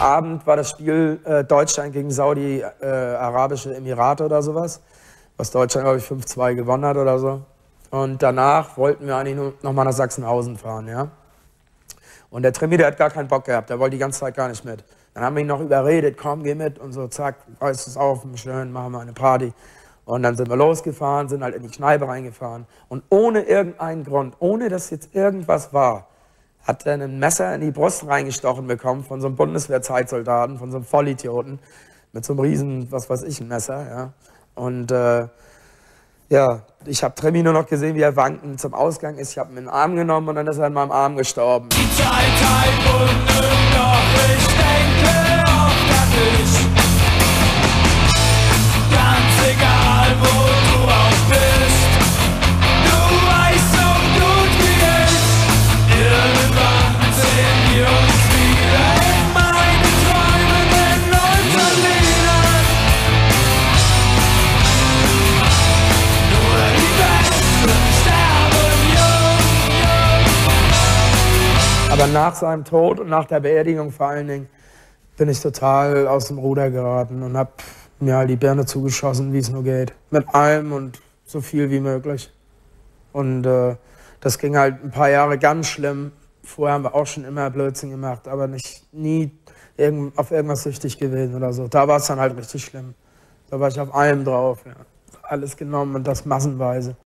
Abend war das Spiel äh, Deutschland gegen Saudi-Arabische äh, Emirate oder sowas, was Deutschland, glaube ich, 5-2 gewonnen hat oder so. Und danach wollten wir eigentlich nur noch mal nach Sachsenhausen fahren, ja. Und der Trimi, der hat gar keinen Bock gehabt, der wollte die ganze Zeit gar nicht mit. Dann haben wir ihn noch überredet, komm, geh mit und so, zack, reißt es auf, schön, machen wir eine Party. Und dann sind wir losgefahren, sind halt in die Kneipe reingefahren. Und ohne irgendeinen Grund, ohne dass jetzt irgendwas war, hat er ein Messer in die Brust reingestochen bekommen von so einem Bundeswehrzeitsoldaten, von so einem Vollidioten, mit so einem riesen, was weiß ich, ein Messer, ja. Und äh, ja, ich habe Tremi nur noch gesehen, wie er wankend zum Ausgang ist. Ich habe ihn in den Arm genommen und dann ist er in meinem Arm gestorben. Die Zeit Aber nach seinem Tod und nach der Beerdigung vor allen Dingen bin ich total aus dem Ruder geraten und habe mir die Birne zugeschossen, wie es nur geht. Mit allem und so viel wie möglich. Und äh, das ging halt ein paar Jahre ganz schlimm. Vorher haben wir auch schon immer Blödsinn gemacht, aber nicht nie irgend, auf irgendwas süchtig gewesen oder so. Da war es dann halt richtig schlimm. Da war ich auf allem drauf. Ja. Alles genommen und das massenweise.